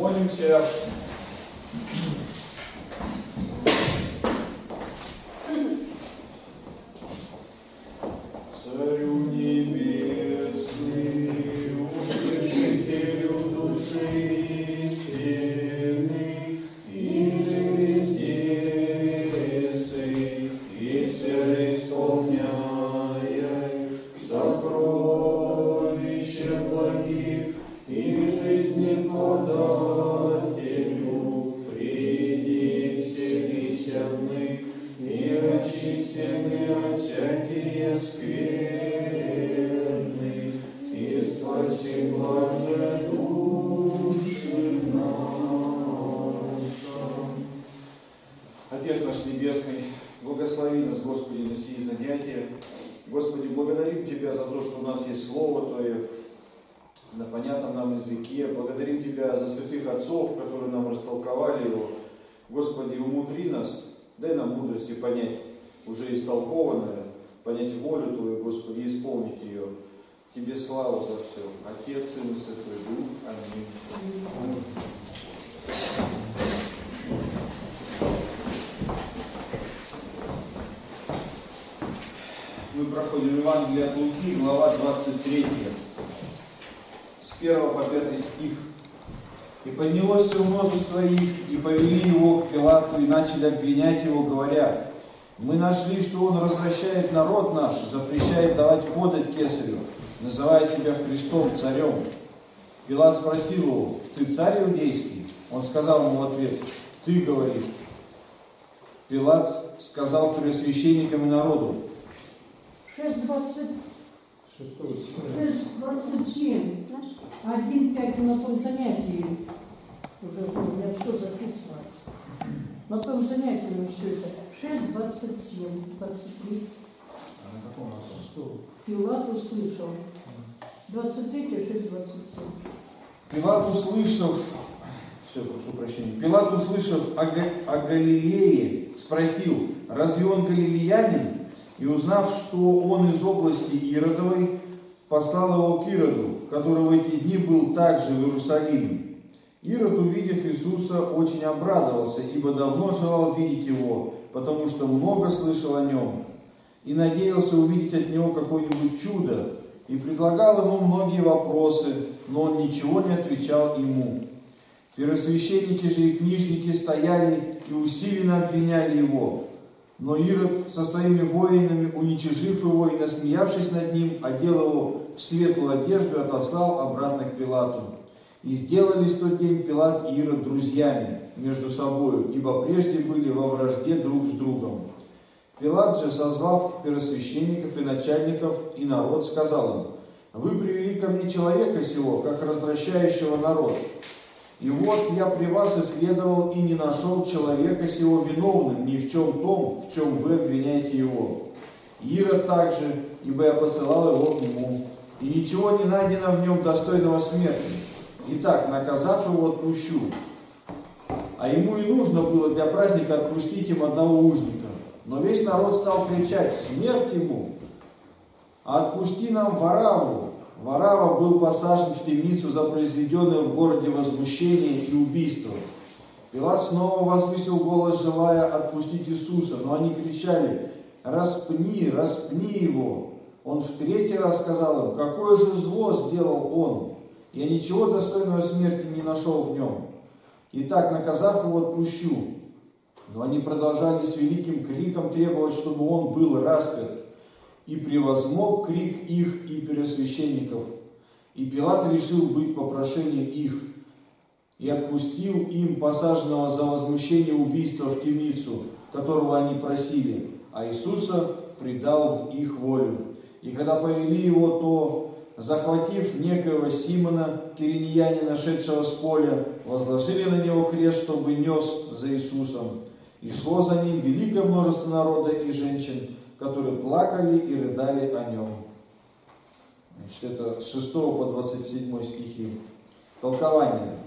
Молимся. Сказал первосвященникам и народу, 6.20, Шестой стих. 6.27, 1.5 на том занятии уже у меня все записано. На том занятии мы все это. 6.27, 23. а на каком у нас? Пилат услышал. 23, 6.27. Пилат, услышав, все, прошу прощения, Пилат, услышав о, Га- о Галилее, спросил, разве он галилеянин? И узнав, что он из области Иродовой, послал его к Ироду, который в эти дни был также в Иерусалиме. Ирод, увидев Иисуса, очень обрадовался, ибо давно желал видеть его, потому что много слышал о нем, и надеялся увидеть от него какое-нибудь чудо, и предлагал ему многие вопросы, но он ничего не отвечал ему. Первосвященники же и книжники стояли и усиленно обвиняли его. Но Ирод со своими воинами, уничижив его и насмеявшись над ним, одел его в светлую одежду и отослал обратно к Пилату. И сделались тот день Пилат и Ирод друзьями между собою, ибо прежде были во вражде друг с другом. Пилат же, созвав первосвященников и начальников и народ, сказал им, «Вы привели ко мне человека сего, как развращающего народ. И вот я при вас исследовал и не нашел человека сего виновным ни в чем том, в чем вы обвиняете его. Ира также, ибо я посылал его к нему, и ничего не найдено в нем достойного смерти. Итак, наказав его, отпущу. А ему и нужно было для праздника отпустить им одного узника. Но весь народ стал кричать «Смерть ему!» «А отпусти нам Вараву!» Варава был посажен в темницу за произведенное в городе возмущение и убийство. Пилат снова возвысил голос, желая отпустить Иисуса, но они кричали «Распни, распни его!» Он в третий раз сказал им «Какое же зло сделал он!» Я ничего достойного смерти не нашел в нем. Итак, наказав его, отпущу. Но они продолжали с великим криком требовать, чтобы он был распят. И превозмог крик их и первосвященников. И Пилат решил быть по прошению их. И отпустил им посаженного за возмущение убийства в темницу, которого они просили, а Иисуса предал в их волю. И когда повели его, то, захватив некоего Симона, кириньянина, шедшего с поля, возложили на него крест, чтобы нес за Иисусом. И шло за ним великое множество народа и женщин, которые плакали и рыдали о нем. Значит, это с 6 по 27 стихи. Толкование.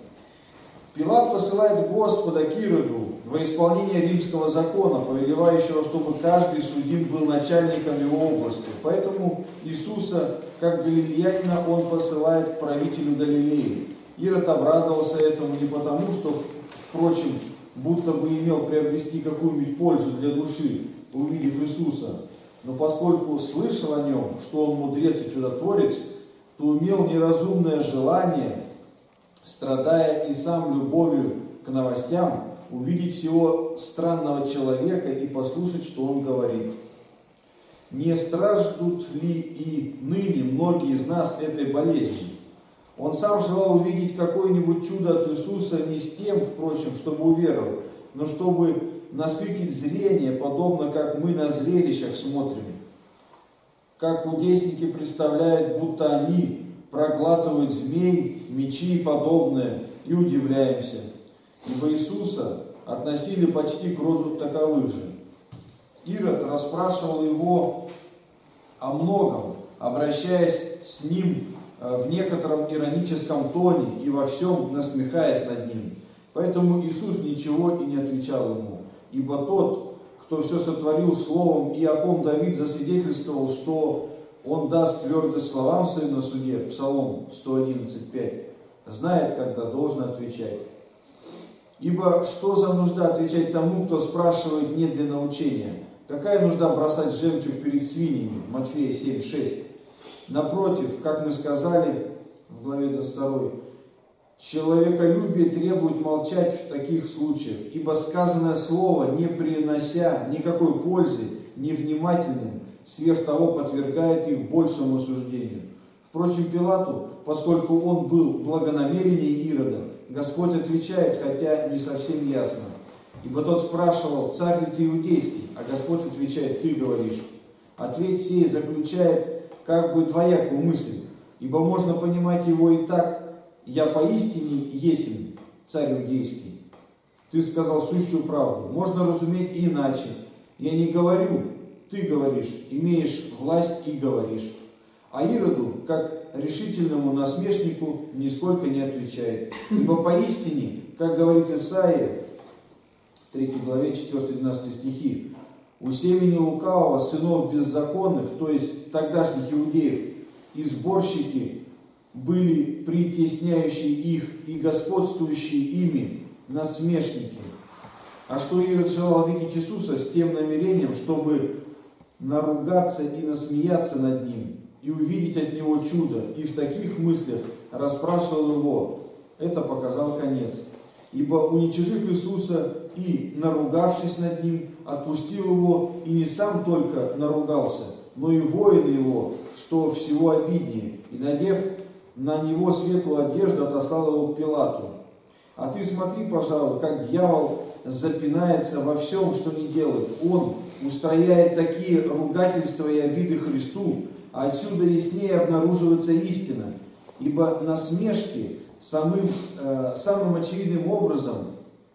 Пилат посылает Господа к Ироду во исполнение римского закона, повелевающего, чтобы каждый судим был начальником его области. Поэтому Иисуса, как галилеянина, он посылает правителю Галилеи. Ирод обрадовался этому не потому, что, впрочем, будто бы имел приобрести какую-нибудь пользу для души, увидев Иисуса, но поскольку слышал о нем, что он мудрец и чудотворец, то имел неразумное желание, страдая и сам любовью к новостям, увидеть всего странного человека и послушать, что он говорит. Не страждут ли и ныне многие из нас этой болезни? Он сам желал увидеть какое-нибудь чудо от Иисуса не с тем, впрочем, чтобы уверовать, но чтобы насытить зрение, подобно как мы на зрелищах смотрим. Как кудесники представляют, будто они проглатывают змей, мечи и подобное, и удивляемся. Ибо Иисуса относили почти к роду таковых же. Ирод расспрашивал его о многом, обращаясь с ним Э, в некотором ироническом тоне и во всем насмехаясь над ним. Поэтому Иисус ничего и не отвечал ему. Ибо тот, кто все сотворил словом, и о ком Давид засвидетельствовал, что он даст твердость словам своим на суде, Псалом 111.5, знает, когда должен отвечать. Ибо что за нужда отвечать тому, кто спрашивает не для научения? Какая нужда бросать жемчуг перед свиньями? Матфея 7.6. Напротив, как мы сказали в главе 22, человеколюбие требует молчать в таких случаях, ибо сказанное слово, не принося никакой пользы невнимательным, сверх того подвергает их большему осуждению. Впрочем, Пилату, поскольку он был благонамереннее Ирода, Господь отвечает, хотя не совсем ясно. Ибо тот спрашивал, царь ли ты иудейский? А Господь отвечает, ты говоришь. Ответ сей заключает как бы двоякую мысль, ибо можно понимать его и так, я поистине есмь, царь иудейский. Ты сказал сущую правду. Можно разуметь и иначе. Я не говорю, ты говоришь, имеешь власть и говоришь. А Ироду, как решительному насмешнику, нисколько не отвечает. Ибо поистине, как говорит Исаия, в 3 главе 4-12 стихи, у семени лукавого, сынов беззаконных, то есть тогдашних иудеев, и сборщики были притесняющие их и господствующие ими насмешники. А что Ирод желал видеть Иисуса с тем намерением, чтобы наругаться и насмеяться над ним, и увидеть от него чудо, и в таких мыслях расспрашивал его, это показал конец. Ибо уничижив Иисуса и наругавшись над ним, отпустил его и не сам только наругался, но и воины его, что всего обиднее, и надев на него светлую одежду, отослал его к Пилату. А ты смотри, пожалуй, как дьявол запинается во всем, что не делает. Он устрояет такие ругательства и обиды Христу, а отсюда яснее обнаруживается истина. Ибо насмешки самым, э, самым очевидным образом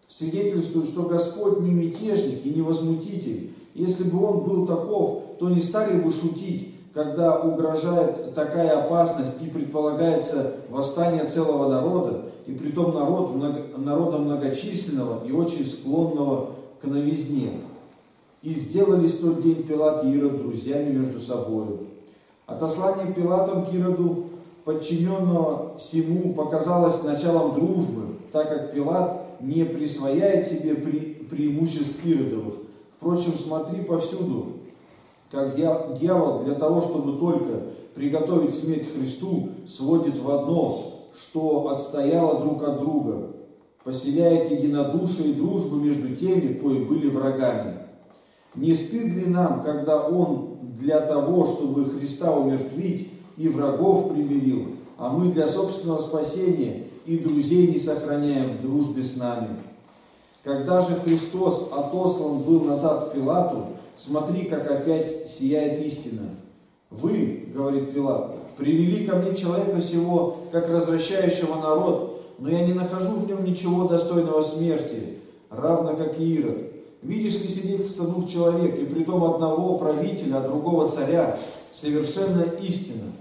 свидетельствуют, что Господь не мятежник и не возмутитель. Если бы Он был таков, то не стали бы шутить, когда угрожает такая опасность и предполагается восстание целого народа, и притом народ, народа многочисленного и очень склонного к новизне. И сделались тот день Пилат и Ирод друзьями между собой. Отослание Пилатом к Ироду подчиненного всему показалось началом дружбы, так как Пилат не присвояет себе пре преимуществ Иродовых. Впрочем, смотри повсюду, как дьявол для того, чтобы только приготовить смерть Христу, сводит в одно, что отстояло друг от друга, поселяет единодушие и дружбу между теми, кои были врагами. Не стыд ли нам, когда Он для того, чтобы Христа умертвить, и врагов примирил, а мы для собственного спасения и друзей не сохраняем в дружбе с нами. Когда же Христос отослан был назад к Пилату, смотри, как опять сияет истина. Вы, говорит Пилат, привели ко мне человека сего, как развращающего народ, но я не нахожу в нем ничего достойного смерти, равно как и Ирод. Видишь ли свидетельство двух человек, и притом одного правителя, а другого царя, совершенно истина.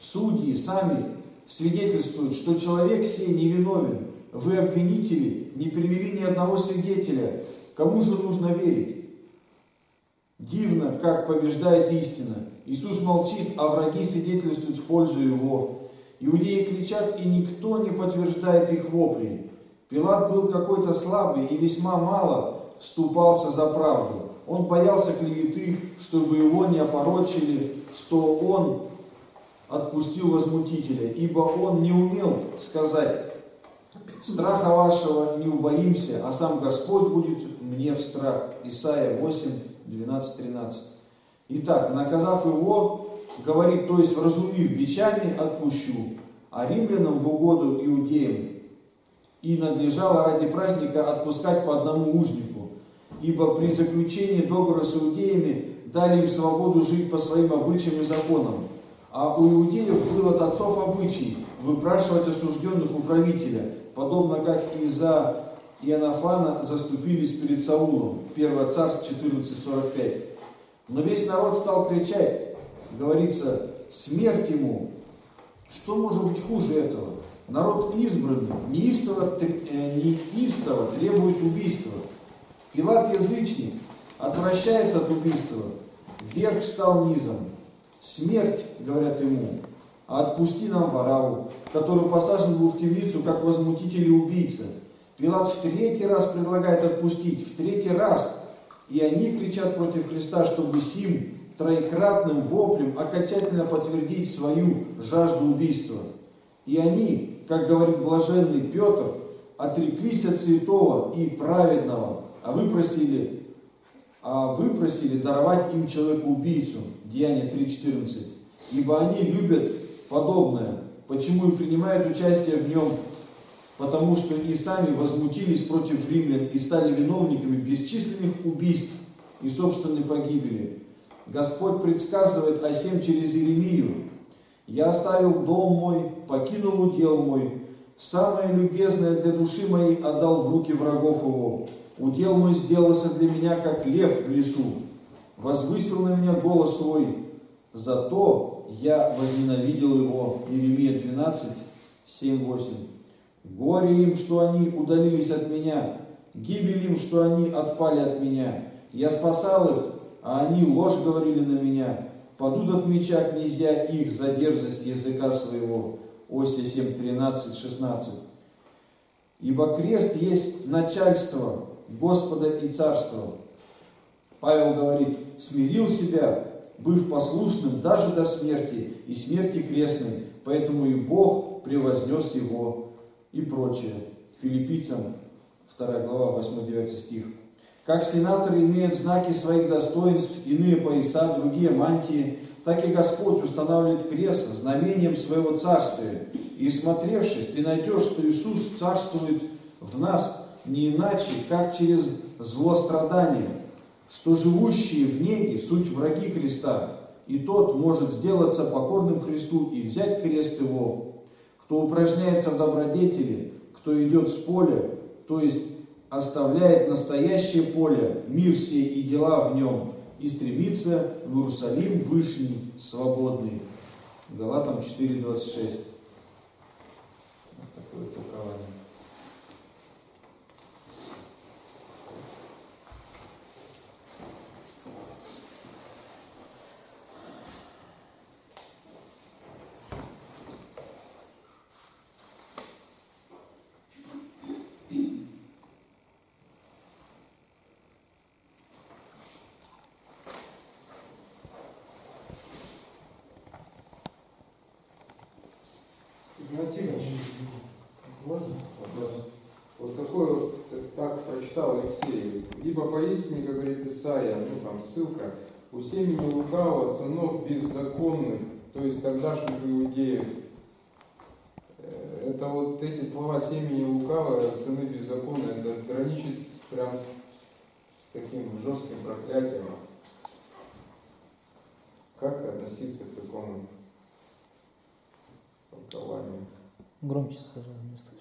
Судьи сами свидетельствуют, что человек сей невиновен. Вы, обвинители, не привели ни одного свидетеля. Кому же нужно верить? Дивно, как побеждает истина. Иисус молчит, а враги свидетельствуют в пользу Его. Иудеи кричат, и никто не подтверждает их вопли. Пилат был какой-то слабый и весьма мало вступался за правду. Он боялся клеветы, чтобы его не опорочили, что он отпустил возмутителя, ибо он не умел сказать, страха вашего не убоимся, а сам Господь будет мне в страх. Исайя 8, 12, 13. Итак, наказав его, говорит, то есть вразумив бичами, отпущу, а римлянам в угоду иудеям. И надлежало ради праздника отпускать по одному узнику, ибо при заключении договора с иудеями дали им свободу жить по своим обычаям и законам. А у иудеев был от отцов обычай выпрашивать осужденных у правителя, подобно как и за Иоаннафана заступились перед Саулом. 1 Царств 14.45. Но весь народ стал кричать, говорится, смерть ему. Что может быть хуже этого? Народ избранный, неистово, э, неистово требует убийства. Пилат язычник, отвращается от убийства. Верх стал низом. Смерть, говорят ему, а отпусти нам Вараву, который посажен был в темницу, как возмутитель и убийца. Пилат в третий раз предлагает отпустить, в третий раз. И они кричат против Христа, чтобы сим троекратным воплем окончательно подтвердить свою жажду убийства. И они, как говорит блаженный Петр, отреклись от святого и праведного, а выпросили, а выпросили даровать им человеку убийцу. Деяние 3.14. Ибо они любят подобное. Почему и принимают участие в нем? Потому что и сами возмутились против римлян и стали виновниками бесчисленных убийств и собственной погибели. Господь предсказывает о сем через Иеремию. «Я оставил дом мой, покинул удел мой, самое любезное для души моей отдал в руки врагов его. Удел мой сделался для меня, как лев в лесу. Возвысил на меня голос свой, зато я возненавидел его. Иеремия 12, 7, 8. Горе им, что они удалились от меня, гибель им, что они отпали от меня. Я спасал их, а они ложь говорили на меня. Падут от меча князья их за дерзость языка своего. Осия 7, 13, 16. Ибо крест есть начальство Господа и царства. Павел говорит, смирил себя, быв послушным даже до смерти и смерти крестной, поэтому и Бог превознес его и прочее. Филиппийцам 2 глава 8-9 стих. Как сенаторы имеют знаки своих достоинств, иные пояса, другие мантии, так и Господь устанавливает крест знамением своего царствия. И смотревшись, ты найдешь, что Иисус царствует в нас не иначе, как через злострадание, что живущие в ней суть враги креста, и тот может сделаться покорным Христу и взять крест его. Кто упражняется в добродетели, кто идет с поля, то есть оставляет настоящее поле, мир сей и дела в нем, и стремится в Иерусалим Вышний, свободный. Галатам 4.26. Вот такое толкование. Ссылка, у семени лукавого сынов беззаконных, то есть тогдашних иудеев. Э, это вот эти слова семени лукавого, сыны беззаконные, это граничит прям с, таким жестким проклятием. Как относиться к такому толкованию? Громче скажи, слышу.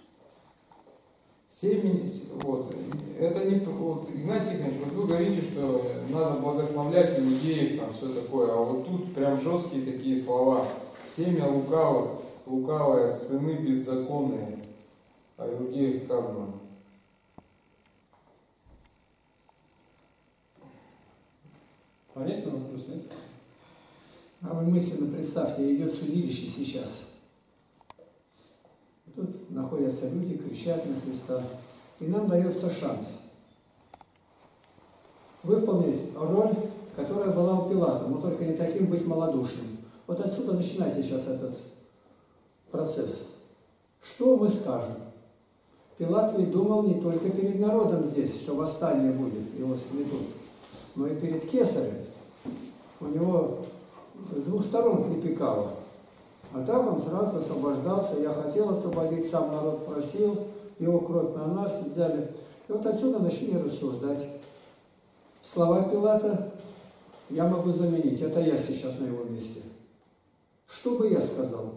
Семени, вот, это не, вот, Игнатий Игнатьевич, вот вы говорите, что надо благословлять иудеев, там все такое, а вот тут прям жесткие такие слова. Семя лукавых, лукавое, сыны беззаконные, а иудеев сказано. Понятно вопрос, нет? А вы мысленно представьте, идет судилище сейчас. Тут находятся люди, кричат на Христа. И нам дается шанс выполнить роль, которая была у Пилата, но только не таким быть малодушным. Вот отсюда начинайте сейчас этот процесс. Что мы скажем? Пилат ведь думал не только перед народом здесь, что восстание будет, его сметут, но и перед кесарем. У него с двух сторон припекало. А так он сразу освобождался. Я хотел освободить, сам народ просил, его кровь на нас взяли. И вот отсюда начали рассуждать. Слова Пилата я могу заменить. Это я сейчас на его месте. Что бы я сказал?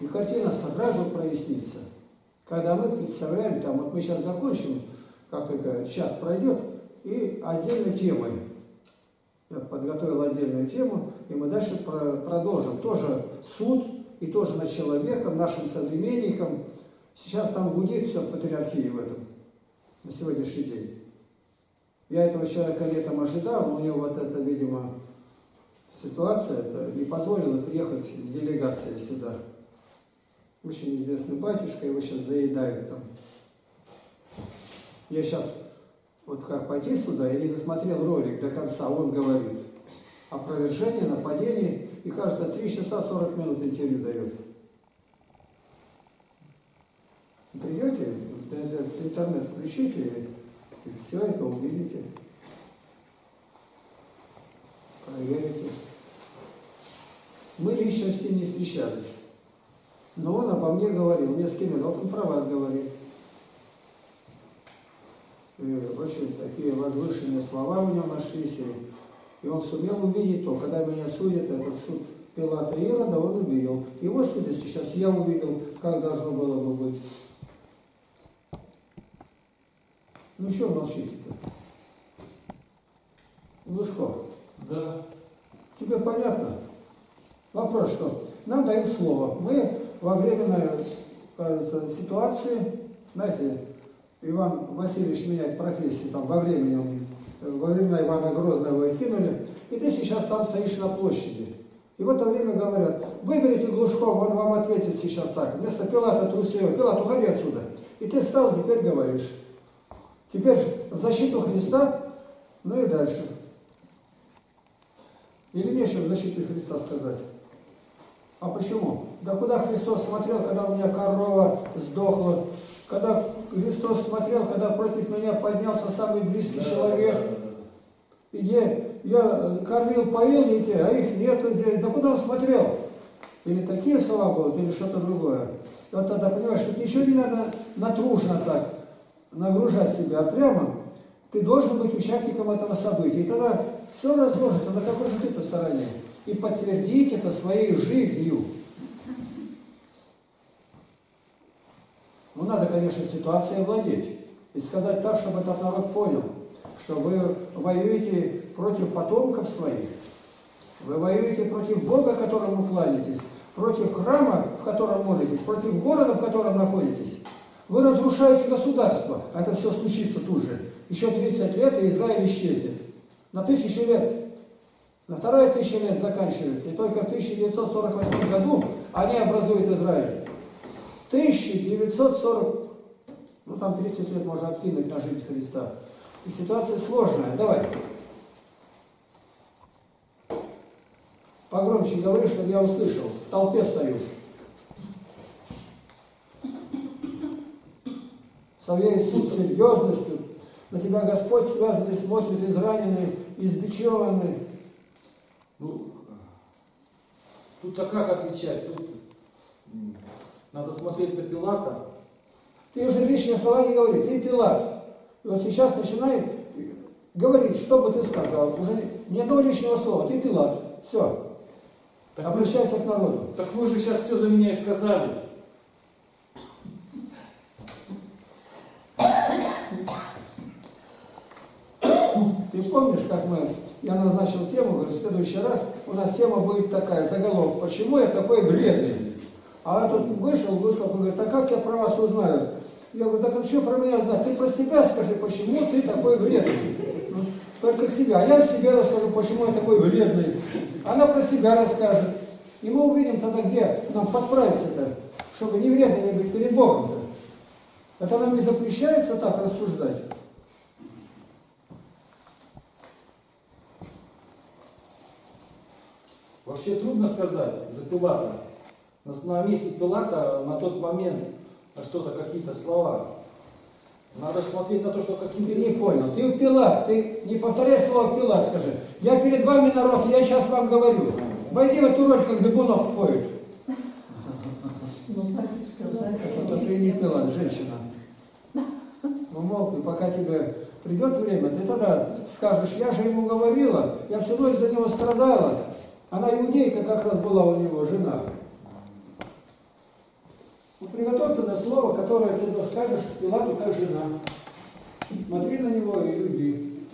И картина сразу прояснится. Когда мы представляем, там, вот мы сейчас закончим, как только час пройдет, и отдельной темой. Я подготовил отдельную тему, и мы дальше продолжим. Тоже суд, и тоже над человеком, нашим современником. Сейчас там гудит все патриархии в этом, на сегодняшний день. Я этого человека летом ожидал, но у него вот это, видимо, ситуация это не позволила приехать с делегацией сюда. Очень известный батюшка, его сейчас заедают там. Я сейчас, вот как пойти сюда, я не досмотрел ролик до конца, он говорит. Опровержение, нападение, и кажется, 3 часа 40 минут интервью дает. Придете, интернет включите, и все это увидите. Проверите. Мы лично с ним не встречались. Но он обо мне говорил, мне скинули, вот он про вас говорит. И очень такие возвышенные слова у него нашлись. И он сумел увидеть то, когда меня судят, этот суд Пилата Ирода, он увидел. Его судят сейчас, я увидел, как должно было бы быть. Ну что молчите-то? Лужко. Да. Тебе понятно? Вопрос что? Нам дают слово. Мы во временной, кажется, ситуации, знаете, Иван Васильевич меняет профессию, там во времени, во времена Ивана Грозного его кинули, и ты сейчас там стоишь на площади. И в это время говорят, выберите Глушкова, он вам ответит сейчас так. Вместо Пилата трусливо, Пилат, уходи отсюда. И ты стал, теперь говоришь. Теперь в защиту Христа, ну и дальше. Или нечего в защиту Христа сказать? А почему? Да куда Христос смотрел, когда у меня корова сдохла? Когда Христос смотрел, когда против меня поднялся самый близкий да, человек? Где я кормил, поил детей, а их нету здесь. Да куда он смотрел? Или такие слова будут, или что-то другое. И вот тогда понимаешь, что ничего не надо натружно так нагружать себя, а прямо ты должен быть участником этого события. И тогда все разложится, на какой же ты-то стороне и подтвердить это своей жизнью. Ну, надо, конечно, ситуацией владеть и сказать так, чтобы этот народ понял, что вы воюете против потомков своих, вы воюете против Бога, которому кланяетесь, против храма, в котором молитесь, против города, в котором находитесь. Вы разрушаете государство, а это все случится тут же. Еще 30 лет, и Израиль исчезнет. На тысячу лет. На вторая тысяча лет заканчивается, и только в 1948 году они образуют Израиль. 1940, ну там 30 лет можно откинуть на жизнь Христа. И ситуация сложная. Давай. Погромче говори, чтобы я услышал. В толпе стою. Своей серьезностью. На тебя Господь связанный смотрит, израненный, избичеванный. Ну, тут-то как отвечать? Тут надо смотреть на Пилата. Ты уже лишние слова не говори, ты Пилат. И вот сейчас начинай говорить, что бы ты сказал. Уже ни одного лишнего слова, ты Пилат. Все. Так Обращайся вы, к народу. Так вы же сейчас все за меня и сказали. Ты помнишь, как мы я назначил тему, говорю, в следующий раз у нас тема будет такая, заголовок, почему я такой вредный? А этот вышел, вышел, говорит, а как я про вас узнаю? Я говорю, так что про меня знать? Ты про себя скажи, почему ты такой вредный? Ну, только к себе. А я себе расскажу, почему я такой вредный. Она про себя расскажет. И мы увидим тогда, где нам подправиться-то. чтобы не вредными быть перед Богом-то. Это нам не запрещается так рассуждать. Вообще трудно сказать за Пилата. На месте Пилата на тот момент что-то, какие-то слова. Надо смотреть на то, что Ты каким-то... не понял. Ты Пилат, ты не повторяй слово Пилат, скажи. Я перед вами народ, я сейчас вам говорю. Войди в эту роль, как Дыбунов поет. Ну. Это ты не Пилат, женщина. Ну, молчи, пока тебе придет время, ты тогда скажешь, я же ему говорила, я всю ночь за него страдала. Она иудейка как раз была у него, жена. Ну, приготовь ты на слово, которое ты скажешь Пилату как жена. Смотри на него и люби.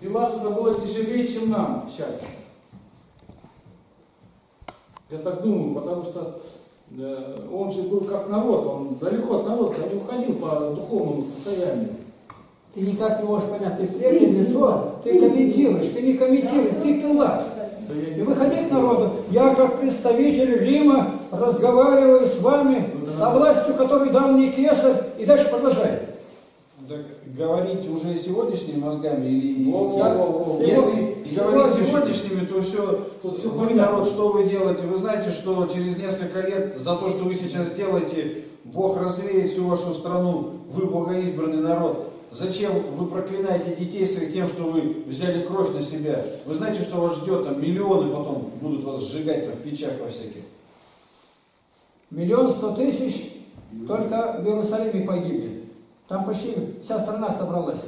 Пилату это было тяжелее, чем нам сейчас. Я так думаю, потому что э, он же был как народ, он далеко от народа, не уходил по духовному состоянию. Ты никак не можешь понять, ты в третьем лицо, ты комментируешь, ты не комментируешь, ты Пилат. Да И выходи к народу, я как представитель Рима разговариваю с вами, со властью, которую дал мне кесарь, и дальше продолжай. Так говорить уже сегодняшними мозгами или... Во-во-во-во. Если Всего- говорить всего- сегодняшними, то все, Тут всё вы, народ, что вы делаете? Вы знаете, что через несколько лет за то, что вы сейчас делаете, Бог развеет всю вашу страну, вы богоизбранный народ. Зачем вы проклинаете детей своих тем, что вы взяли кровь на себя? Вы знаете, что вас ждет? Там миллионы потом будут вас сжигать в печах во всяких. Миллион сто тысяч только в Иерусалиме погибнет. Там почти вся страна собралась.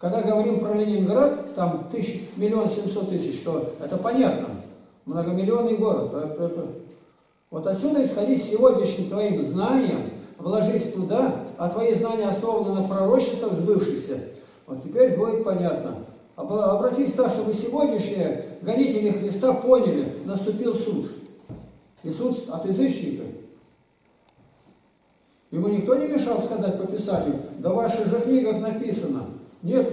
Когда говорим про Ленинград, там тысяч, миллион семьсот тысяч, что это понятно. Многомиллионный город. Это- Вот отсюда исходить сегодняшним твоим знанием, вложись туда, а твои знания основаны на пророчествах сбывшихся. Вот теперь будет понятно. Обра- Обратись так, чтобы сегодняшние гонители Христа поняли, наступил суд. И суд от язычника. Ему никто не мешал сказать по Писанию, да в ваших же книгах написано, нет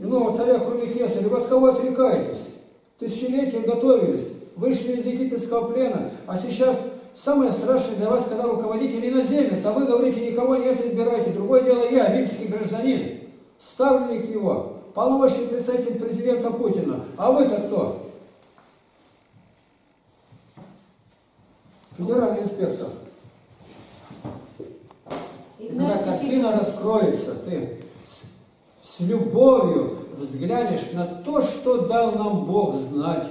иного царя, кроме Кесаря, вы от кого отрекаетесь? Тысячелетия готовились, вышли из египетского плена, а сейчас самое страшное для вас, когда руководитель иноземец, а вы говорите, никого нет, избирайте. Другое дело я, римский гражданин, ставленник его, полномочный представитель президента Путина. А вы-то кто? Федеральный инспектор. Когда картина раскроется, ты с, любовью взглянешь на то, что дал нам Бог знать.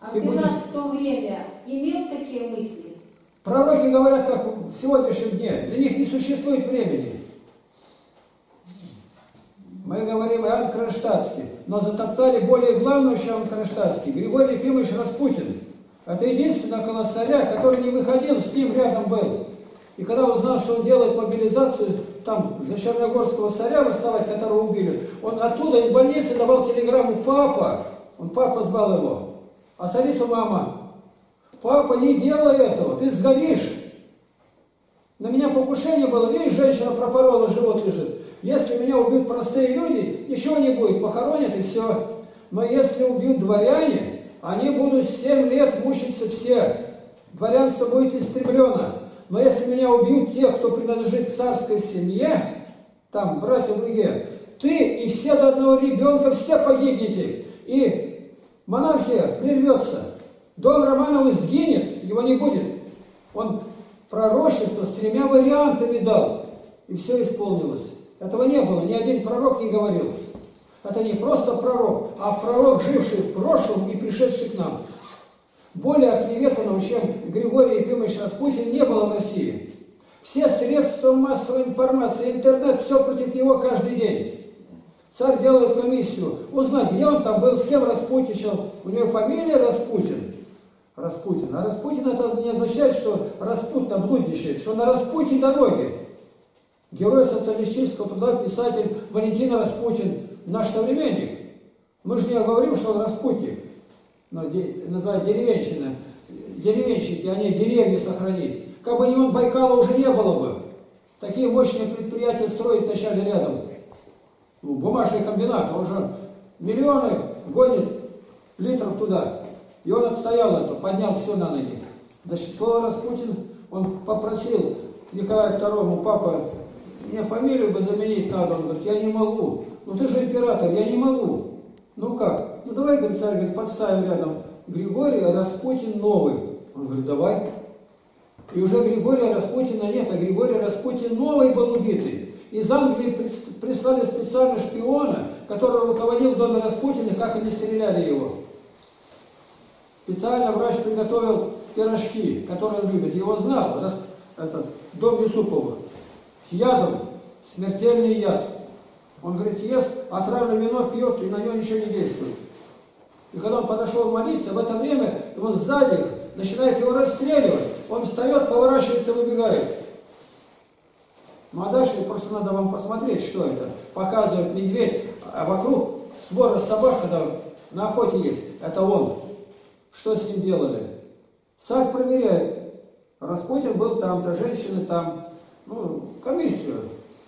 А Ты будешь- в то время имел такие мысли? Пророки говорят, как в сегодняшнем дне, для них не существует времени. Мы говорим Иоанн Кронштадтский, но затоптали более главного, чем Иоанн Григорий Ефимович Распутин. Это единственный около царя, который не выходил, с ним рядом был. И когда узнал, что он делает мобилизацию, там, за Черногорского царя выставать, которого убили, он оттуда из больницы давал телеграмму «Папа», он папа звал его, а царицу мама, Папа, не делай этого, ты сгоришь. На меня покушение было, видишь, женщина пропорола, живот лежит. Если меня убьют простые люди, ничего не будет, похоронят и все. Но если убьют дворяне, они будут 7 лет мучиться все. Дворянство будет истреблено. Но если меня убьют те, кто принадлежит к царской семье, там братья другие, ты и все до одного ребенка, все погибнете. И монархия прервется. Дом Романовых сгинет, его не будет. Он пророчество с тремя вариантами дал, и все исполнилось. Этого не было, ни один пророк не говорил. Это не просто пророк, а пророк, живший в прошлом и пришедший к нам. Более оклеветанного, чем Григорий Ефимович Распутин, не было в России. Все средства массовой информации, интернет, все против него каждый день. Царь делает комиссию, узнать, где он там был, с кем распутичил. У него фамилия Распутин. Распутин. А Распутин это не означает, что Распутно блудничает, что на распутье дороги. Герой социалистического труда, писатель Валентин Распутин, наш современник. Мы же не говорим, что он распутник. Но де- называют деревенщина. Деревенщики, они деревню сохранить. Как бы не он, Байкала уже не было бы. Такие мощные предприятия строить начали рядом. Ну, бумажный комбинат, он же миллионы гонит литров туда. И он отстоял это, поднял все на ноги. Значит, слово Распутин, он попросил Николаю II, папа, мне фамилию бы заменить надо. Он говорит, я не могу. Ну ты же император, я не могу. Ну как? Ну давай, говорит, царь, говорит, подставим рядом Григорий Распутин новый. Он говорит, давай. И уже Григория Распутина нет, а Григорий Распутин новый был убитый. Из Англии прислали специально шпиона, который руководил доме Распутина, как они стреляли его. Специально врач приготовил пирожки, которые он любит. Его знал, раз, этот, дом Юсуповых. С ядом, смертельный яд. Он говорит, ест отравленное вино, пьет, и на него ничего не действует. И когда он подошел молиться, в это время он сзади начинает его расстреливать. Он встает, поворачивается, выбегает. Ну а дальше просто надо вам посмотреть, что это. Показывает медведь, а вокруг свора собак, когда на охоте есть, это он. Что с ним делали? Царь проверяет. Распутин был там-то, женщины там. Ну, комиссию.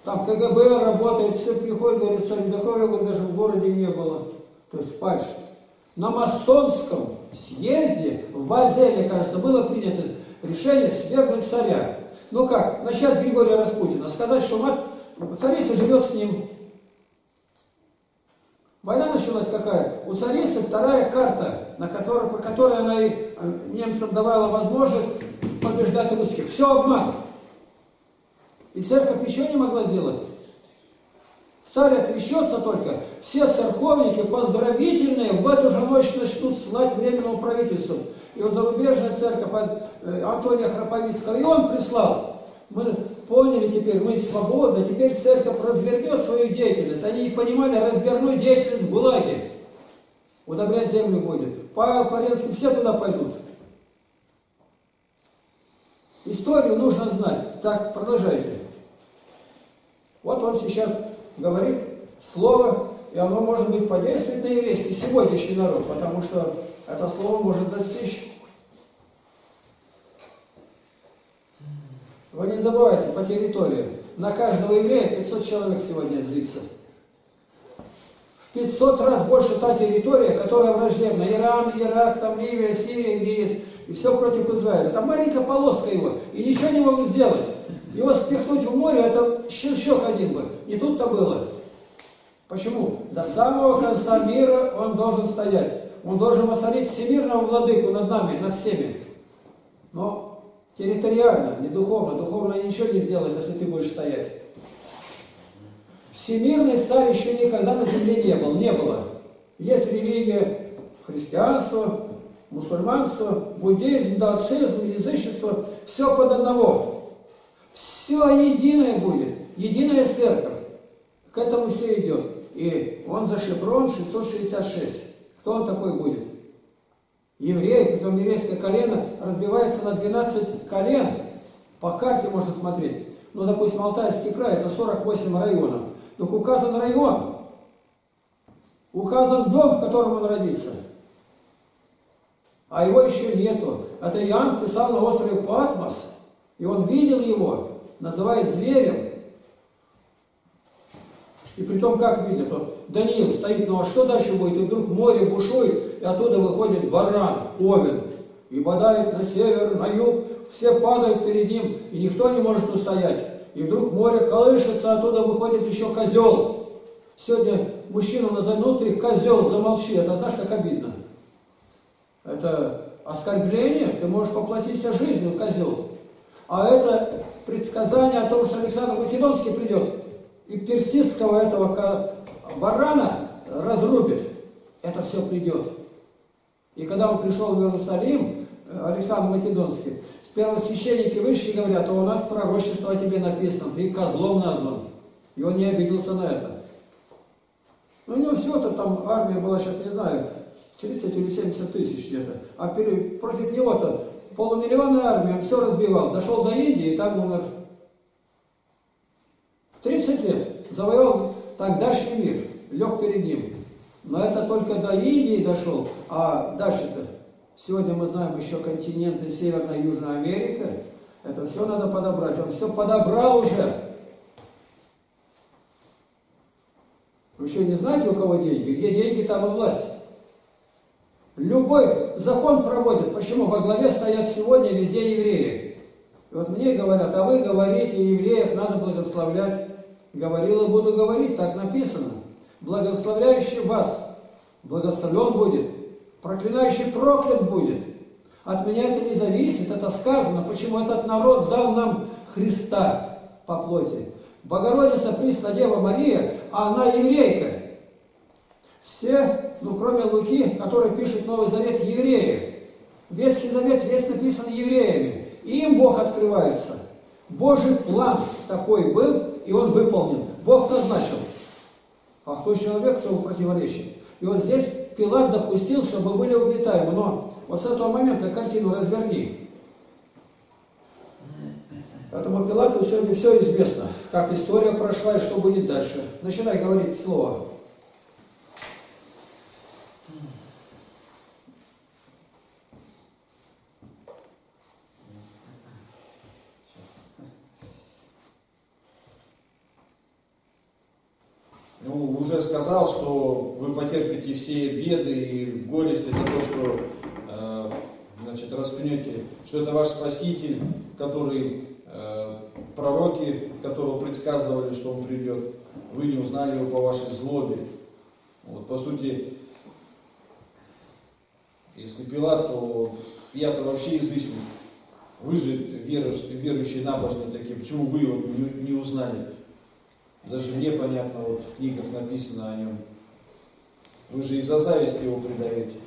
Там КГБ работает, все приходят, говорят, царь такого даже в городе не было. То есть фальш. На масонском съезде в Базеле, кажется, было принято решение свергнуть царя. Ну как, начать Григория Распутина, сказать, что мать, царица живет с ним. Война началась какая? У царицы вторая карта, на которой, по которой она и э, немцам давала возможность побеждать русских. Все обман. И церковь ничего не могла сделать. Царь отрещется только, все церковники поздравительные в эту же ночь начнут слать временному правительству. И вот зарубежная церковь э, Антония Храповицкого, и он прислал. Мы поняли теперь, мы свободны, теперь церковь развернет свою деятельность. Они понимали, развернуть деятельность в ГУЛАГе. Удобрять землю будет. Павел Паренский, все туда пойдут. Историю нужно знать. Так, продолжайте. Вот он сейчас говорит слово, и оно может быть подействовать на еврейский сегодняшний народ, потому что это слово может достичь. Вы не забывайте, по территории, на каждого еврея 500 человек сегодня злится. В 500 раз больше та территория, которая враждебна. Иран, Ирак, там Ливия, Сирия, где есть. И все против Израиля. Там маленькая полоска его. И ничего не могут сделать. Его спихнуть в море, это щелчок один бы. Не тут-то было. Почему? До самого конца мира он должен стоять. Он должен воцарить всемирного владыку над нами, над всеми. Но территориально, не духовно. Духовно ничего не сделает, если ты будешь стоять. Всемирный царь еще никогда на земле не был, не было. Есть религия, христианство, мусульманство, буддизм, даоцизм, язычество, все под одного. Все единое будет, единая церковь. К этому все идет. И он зашифрован 666. Кто он такой будет? Еврей, притом еврейское колено разбивается на 12 колен. По карте можно смотреть. Ну, допустим, Алтайский край, это 48 районов. Так указан район. Указан дом, в котором он родится. А его еще нету. Это Иоанн писал на острове Патмос. И он видел его называет зверем. И при том, как видят, вот Даниил стоит, ну а что дальше будет? И вдруг море бушует, и оттуда выходит баран, овен, и бодает на север, на юг, все падают перед ним, и никто не может устоять. И вдруг море колышется, оттуда выходит еще козел. Сегодня мужчину назовут, ну ты козел, замолчи, это знаешь, как обидно. Это оскорбление, ты можешь поплатиться жизнью, козел. А это предсказание о том, что Александр Македонский придет и персидского этого барана разрубит. Это все придет. И когда он пришел в Иерусалим, Александр Македонский, с первосвященники вышли и говорят, а у нас пророчество о тебе написано, ты козлом назван. И он не обиделся на это. Ну, у него все-то там, армия была, сейчас не знаю, 30 или 70 тысяч где-то. А против него-то полумиллионная армия, он все разбивал. Дошел до Индии и там умер. 30 лет завоевал тогдашний мир, лег перед ним. Но это только до Индии дошел, а дальше-то, сегодня мы знаем еще континенты Северная и Южная Америка, это все надо подобрать, он все подобрал уже. Вы что, не знаете, у кого деньги? Где деньги, там и власть. Любой закон проводит. Почему? Во главе стоят сегодня везде евреи. И вот мне говорят, а вы говорите, евреев надо благословлять. Говорила, буду говорить, так написано. Благословляющий вас, благословлен будет. Проклинающий проклят будет. От меня это не зависит, это сказано. Почему этот народ дал нам Христа по плоти? Богородица Пресна Дева Мария, а она еврейка. Все, ну кроме Луки, который пишет Новый Завет, евреи. Ветхий Завет весь написан евреями. И им Бог открывается. Божий план такой был, и он выполнен. Бог назначил. А кто человек, чтобы противоречить? И вот здесь Пилат допустил, чтобы были угнетаемы. Но вот с этого момента картину разверни. Поэтому Пилату сегодня все известно, как история прошла и что будет дальше. Начинай говорить слово. Ну, уже сказал, что вы потерпите все беды и горести за то, что э, значит, распнете, что это ваш Спаситель, который э, пророки, которого предсказывали, что он придет, вы не узнали его по вашей злобе. Вот, по сути, если Пилат, то я-то вообще язычник. Вы же верующие, верующие набожные такие, почему вы его не, не узнали? Даже мне понятно, вот в книгах написано о нем. Вы же из-за зависти его предаете.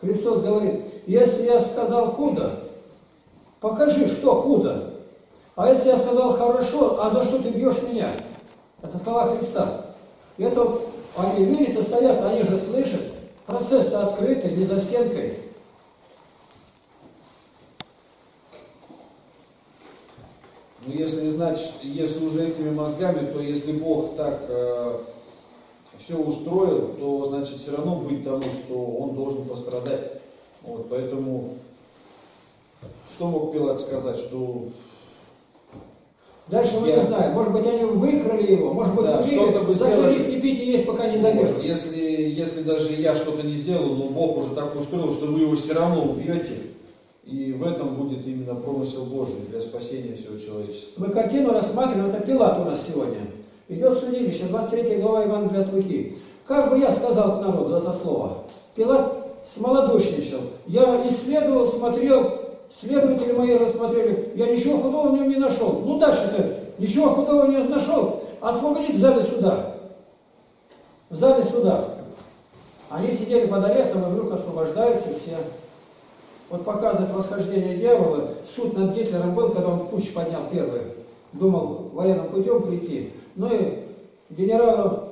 Христос говорит, если я сказал худо, покажи, что худо. А если я сказал хорошо, а за что ты бьешь меня? Это слова Христа. И это они видят и стоят, они же слышат. Процесс-то открытый, не за стенкой. Ну, если знать, если уже этими мозгами, то если Бог так э, все устроил, то значит все равно будет тому, что он должен пострадать. Вот, поэтому что мог Пилат сказать, что Дальше мы Я- не знаем. Может быть, они выкрали его, может быть, Да, убили, что-то бы закрылись, сделали. не пить, не есть, пока не зарежут. если, если даже я что-то не сделал, но Бог уже так устроил, что вы его все равно убьете, и в этом будет именно промысел Божий для спасения всего человечества. Мы картину рассматриваем, это Пилат у нас сегодня. Идет судилище, 23 глава Евангелия от Луки. Как бы я сказал к народу это слово? Пилат смолодушничал. Я исследовал, смотрел, следователи мои рассмотрели, я ничего худого в нем не нашел. Ну дальше-то ничего худого не нашел. Освободить в зале суда. В зале суда. Они сидели под арестом, и вдруг освобождаются все. Вот показывает восхождение дьявола. Суд над Гитлером был, когда он путь поднял первый. Думал военным путем прийти. Ну и генералу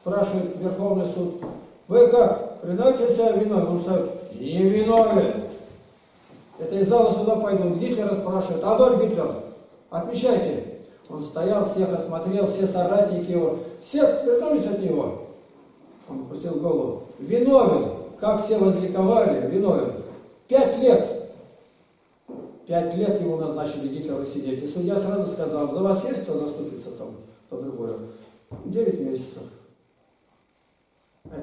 спрашивает Верховный суд, вы как, признаете себя виновным? Он сказал, не виновен. Это из зала суда пойдут. Гитлера спрашивают, Адольф Гитлер, отвечайте. Он стоял, всех осмотрел, все соратники его, все отвернулись от него. Он опустил голову. Виновен, как все возликовали, виновен. Пять лет. Пять лет ему назначили Гитлеру сидеть. И судья сразу сказал, за вас есть кто заступится там, то другое. Девять месяцев.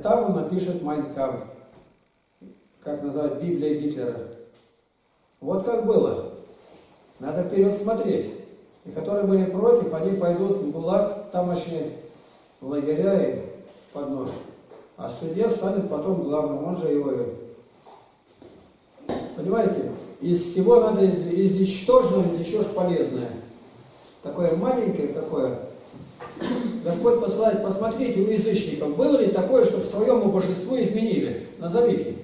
Там он напишет Майнкамп, как называют Библия Гитлера. Вот как было. Надо вперед смотреть. И которые были против, они пойдут в ГУЛАГ, тамошние в лагеря и под нож. А судья станет потом главным, он же его и Понимаете? Из всего надо из, из ничтожного извлечешь полезное. Такое маленькое какое. Господь посылает, посмотрите у язычников, было ли такое, что своему божеству изменили? Назовите.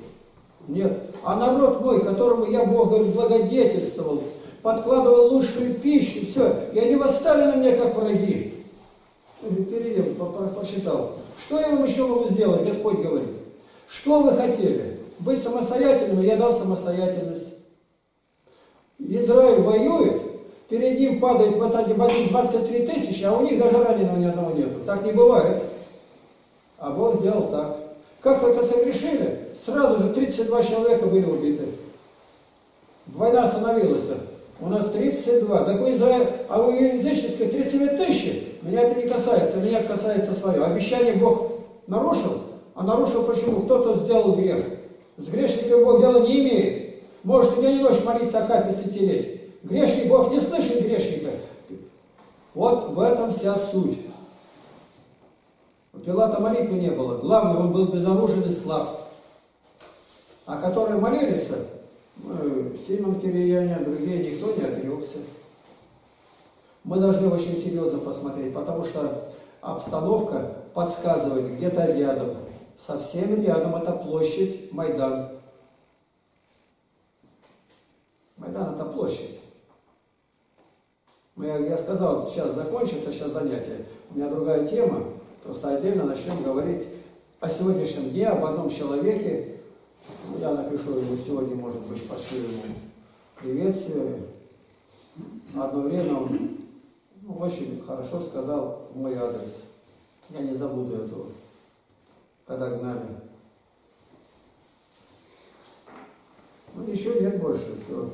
Нет. А народ мой, которому я, Бог, говорит, благодетельствовал, подкладывал лучшую пищу, все, и они восстали на меня, как враги. По- посчитал. Что я вам еще могу сделать, Господь говорит? Что вы хотели? Быть самостоятельным, я дал самостоятельность. Израиль воюет, перед ним падает в один 23 тысячи, а у них даже раненого ни одного нету. Так не бывает. А Бог сделал так. Как только согрешили, сразу же 32 человека были убиты. Война остановилась. У нас 32. Так вы за... А вы языческое 32 тысячи? Меня это не касается, меня касается свое. Обещание Бог нарушил, а нарушил почему? Кто-то сделал грех. С грешником Бог дела не имеет. Может день и ночь молиться о каписте телеть. Грешник Бог не слышит грешника. Вот в этом вся суть. У Пилата молитвы не было. Главное, он был безоружен и слаб. А которые молились, Симон Кирияне, другие, никто не отрекся. Мы должны очень серьезно посмотреть, потому что обстановка подсказывает где-то рядом. Совсем рядом это площадь Майдан. Майдан это площадь. Ну, я, я сказал, сейчас закончится сейчас занятие. У меня другая тема. Просто отдельно начнем говорить о сегодняшнем дне, об одном человеке. Ну, я напишу ему сегодня, может быть, пошлю ему приветствие. Одно время он ну, очень хорошо сказал мой адрес. Я не забуду этого, когда гнали. Ну, еще нет больше, все.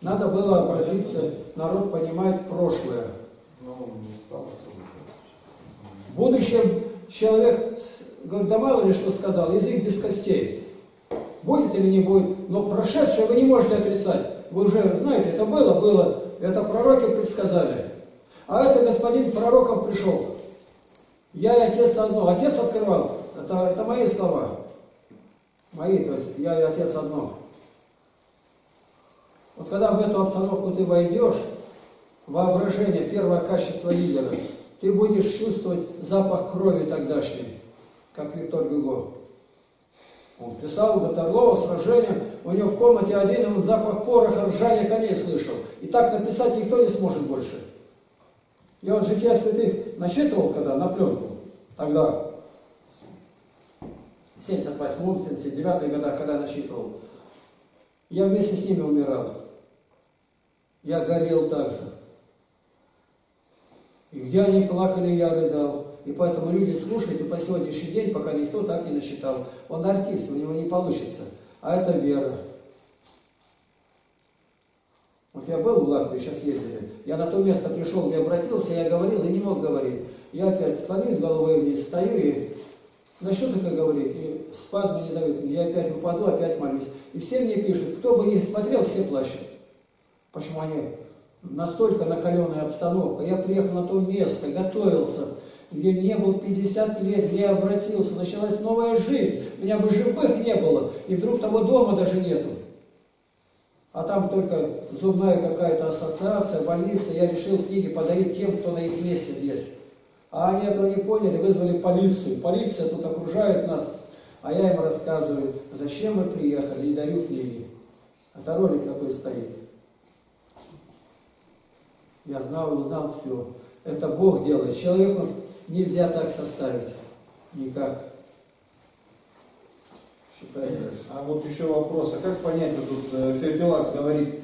Надо было обратиться, народ понимает прошлое. Особо. В будущем человек, говорит, да мало ли что сказал, язык без костей. Будет или не будет, но прошедшее вы не можете отрицать. Вы уже знаете, это было, было, это пророки предсказали. А это господин пророком пришел. Я и отец одно. Отец открывал. Это, это мои слова. Мои, то есть я и отец одно. Вот когда в эту обстановку ты войдешь, воображение, первое качество лидера, ты будешь чувствовать запах крови тогдашней, как Виктор Гюго. Он писал Ватерлова сражение, у него в комнате один, он запах пороха, ржания коней слышал. И так написать никто не сможет больше. Я вот «Жития святых» насчитывал, когда на пленку, тогда, в 78 79 годах, когда насчитывал. Я вместе с ними умирал. Я горел так же. И где они плакали, я рыдал. И поэтому люди слушают, и по сегодняшний день, пока никто так не насчитал. Он артист, у него не получится. А это вера. Вот я был в Латвии, сейчас ездили. Я на то место пришел, где обратился, я говорил и не мог говорить. Я опять склонюсь головой вниз, стою и начну только говорить. И спазмы не дают. Я опять упаду, опять молюсь. И все мне пишут, кто бы ни смотрел, все плачут. Почему они настолько накаленная обстановка. Я приехал на то место, готовился, где не был 50 лет, где обратился, началась новая жизнь. Меня бы живых не было, и вдруг того дома даже нету. А там только зубная какая-то ассоциация, больница. Я решил книги подарить тем, кто на их месте есть. А они этого не поняли, вызвали полицию. Полиция тут окружает нас, а я им рассказываю, зачем мы приехали, и дарю книги. Это ролик такой стоит. Я знал, узнал все. Это Бог делает. Человеку нельзя так составить. Никак. Считай дальше. А вот еще вопрос, а как понять, вот тут э, Феофилак говорит,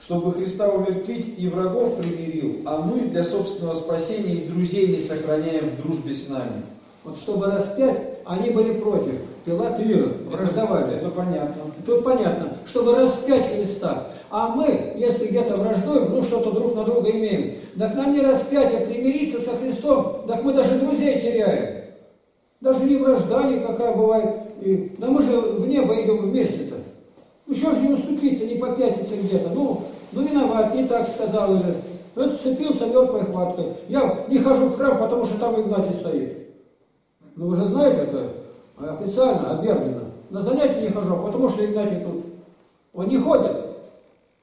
чтобы Христа умертвить и врагов примирил, а мы для собственного спасения и друзей не сохраняем в дружбе с нами. Вот чтобы распять, они были против. Пилат и Ирод враждовали. Это понятно. Тут понятно, чтобы распять Христа. А мы, если где-то враждуем, ну что-то друг на друга имеем, так нам не распять, а примириться со Христом, так мы даже друзей теряем. Даже не вражда никакая бывает. И, да мы же в небо идем вместе-то. Ну что же не уступить-то, не попятиться где-то? Ну, ну виноват, не так сказал. Или, это сцепился мертвой хваткой. Я не хожу в храм, потому что там Игнатий стоит. Ну вы же знаете это официально, объявлено. На занятия не хожу, а потому что Игнатий тут. Он не ходит.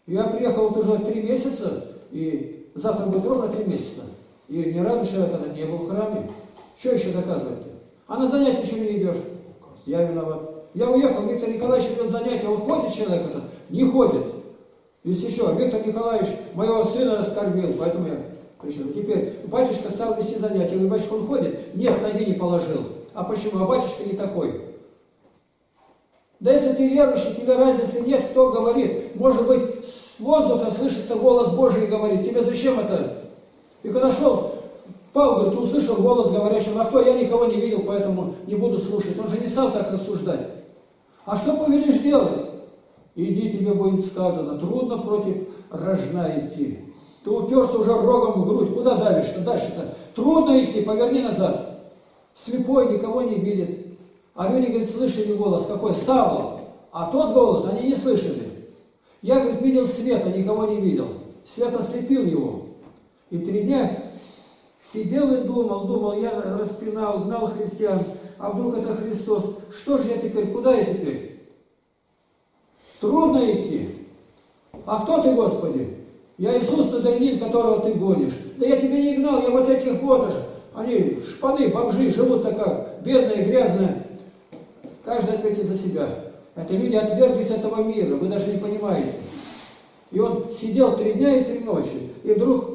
Я приехал вот уже три месяца, и завтра будет ровно три месяца. И ни разу человек этот не был в храме. Что еще доказывать-то? А на занятия еще не идешь. Я виноват. Я уехал, Виктор Николаевич ведет занятия, он ходит человек этот? Не ходит. Есть еще, Виктор Николаевич моего сына оскорбил, поэтому я пришел. Теперь батюшка стал вести занятия. Я батюшка, он ходит? Нет, ноги не положил. А почему? А батюшка не такой. Да если ты верующий, тебе разницы нет, кто говорит. Может быть, с воздуха слышится голос Божий и говорит, тебе зачем это? И когда шел, Павел говорит, услышал голос говорящего, а кто? Я никого не видел, поэтому не буду слушать. Он же не стал так рассуждать. А что повелишь делать? Иди, тебе будет сказано, трудно против рожна идти. Ты уперся уже рогом в грудь, куда давишь-то, дальше-то? Трудно идти, поверни назад. Слепой никого не видит. А люди, говорит, слышали голос какой? Савла. А тот голос они не слышали. Я, говорит, видел свет, а никого не видел. Свет ослепил его. И три дня сидел и думал, думал, я распинал, гнал христиан, а вдруг это Христос. Что же я теперь, куда я теперь? Трудно идти. А кто ты, Господи? Я Иисус Назарянин, которого ты гонишь. Да я тебя не гнал, я вот этих вот же. Они шпаны, бомжи, живут так как, бедные, грязные. Каждый ответит за себя. Это люди отверглись этого мира, вы даже не понимаете. И он сидел три дня и три ночи. И вдруг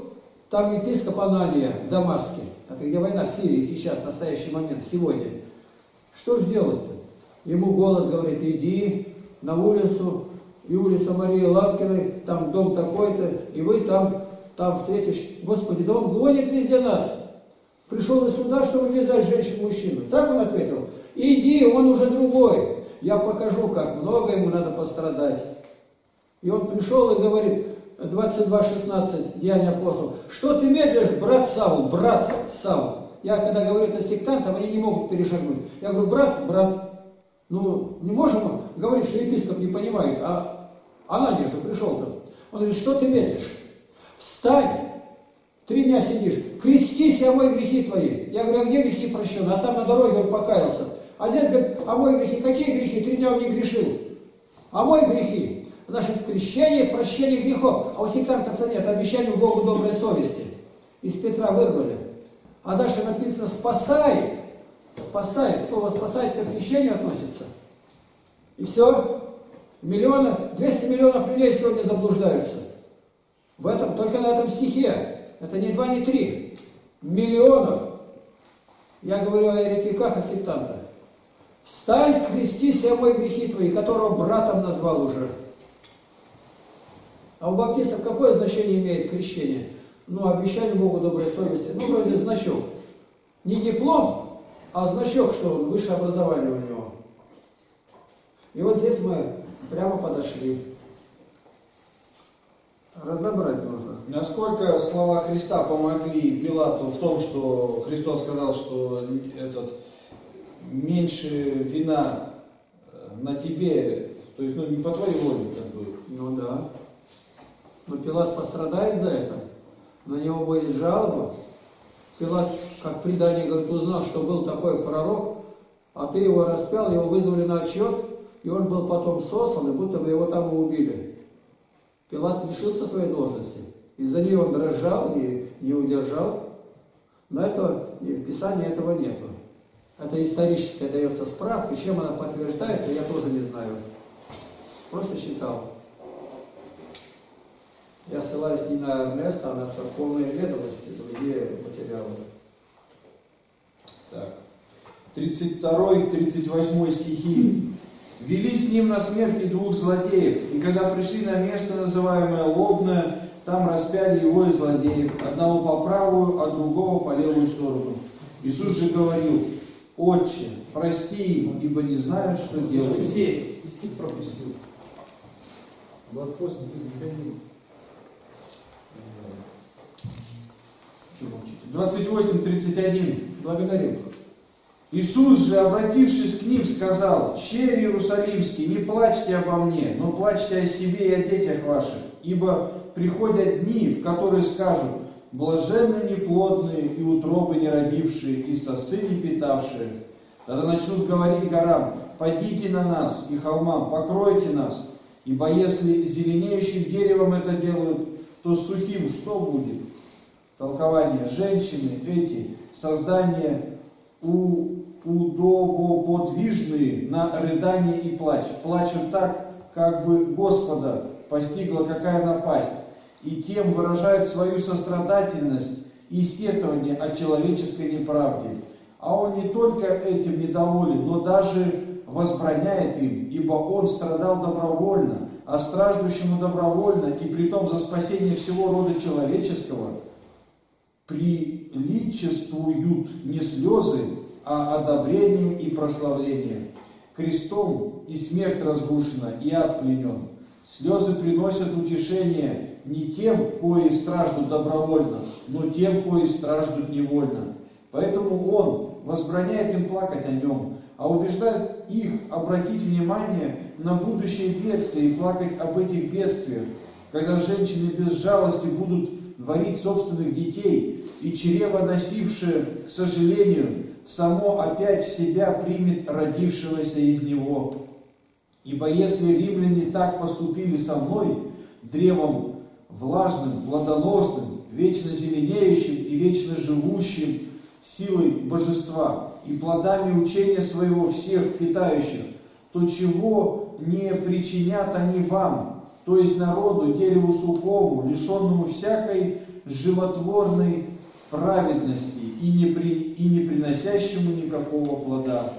там епископ Анания в Дамаске. Это где война в Сирии сейчас, в настоящий момент, сегодня. Что же делать-то? Ему голос говорит, иди на улицу, и улица Марии Лапкиной, там дом такой-то, и вы там, там встретишь. Господи, да он гонит везде нас. Пришел из сюда, чтобы вязать женщин-мужчину. Так он ответил. Иди, он уже другой. Я покажу, как много ему надо пострадать. И он пришел и говорит, 22.16, Деяния апостолов, что ты медлишь, брат Саул, брат Саул. Я когда говорю это сектантам, они не могут перешагнуть. Я говорю, брат, брат. Ну, не можем говорить, что епископ не понимает, а Анания же пришел-то. Он говорит, что ты медлишь? Встань, три дня сидишь, крестись и омой грехи твои. Я говорю, а где грехи прощены? А там на дороге он покаялся. А здесь говорит, омой грехи. Какие грехи? Три дня он не грешил. Омой грехи. Значит, крещение, прощение грехов. А у сектантов-то нет, обещанию Богу доброй совести. Из Петра вырвали. А дальше написано «спасает». Спасает. Слово «спасает» как крещение относится. И все. Миллионы, 200 миллионов людей сегодня заблуждаются. В этом, только на этом стихе. Это не два, не три. Миллионов. Я говорю о еретиках и сектантах. Встань, крестись, о мой грехи твои, которого братом назвал уже. А у баптистов какое значение имеет крещение? Ну, обещали Богу доброй совести. Ну, вроде значок. Не диплом, а значок, что он, высшее образование у него. И вот здесь мы прямо подошли. Разобрать нужно. Насколько слова Христа помогли Пилату в том, что Христос сказал, что этот меньше вина э, на тебе, то есть ну, не по твоей воле, как бы. Ну да. Но Пилат пострадает за это. На него будет жалоба. Пилат, как в предании говорит, узнал, что был такой пророк, а ты его распял, его вызвали на отчет, и он был потом сослан, и будто бы его там и убили. Пилат лишился своей должности. Из-за нее он дрожал, не, не удержал. Но этого, в Писании этого нету. Это историческая дается справка, чем она подтверждается, я тоже не знаю. Просто считал. Я ссылаюсь не на Эрнеста, а на церковные ведомости, другие материалы. Так. 32-38 стихи. Вели с ним на смерти двух злодеев, и когда пришли на место, называемое Лобное, там распяли его и злодеев, одного по правую, а другого по левую сторону. Иисус же говорил, Отче, прости им, ибо не знают, что делают. Алексей, стих пропустил. 28, 31. 28-31. Благодарю. Иисус же, обратившись к ним, сказал, «Черь Иерусалимский, не плачьте обо мне, но плачьте о себе и о детях ваших, ибо приходят дни, в которые скажут, блаженны неплодные и утробы не родившие, и сосы не питавшие. Тогда начнут говорить горам, пойдите на нас, и холмам, покройте нас, ибо если зеленеющим деревом это делают, то сухим что будет? Толкование. Женщины эти, создания у, удобоподвижные на рыдание и плач. Плачут так, как бы Господа постигла какая напасть, и тем выражают свою сострадательность и сетование о человеческой неправде. А он не только этим недоволен, но даже возбраняет им, ибо он страдал добровольно, а страждущему добровольно, и притом за спасение всего рода человеческого, приличествуют не слезы, а одобрение и прославление. крестом, и смерть разрушена, и ад пленен. Слезы приносят утешение не тем, кои страждут добровольно, но тем, кои страждут невольно. Поэтому Он возбраняет им плакать о Нем, а убеждает их обратить внимание на будущее бедствие и плакать об этих бедствиях, когда женщины без жалости будут варить собственных детей, и чрево носившее, к сожалению, само опять в себя примет родившегося из него. Ибо если римляне так поступили со мной, древом влажным, плодоносным, вечно зеленеющим и вечно живущим силой божества и плодами учения своего всех питающих, то чего не причинят они вам, то есть народу, дереву сухому, лишенному всякой животворной праведности и не, при, и не приносящему никакого плода.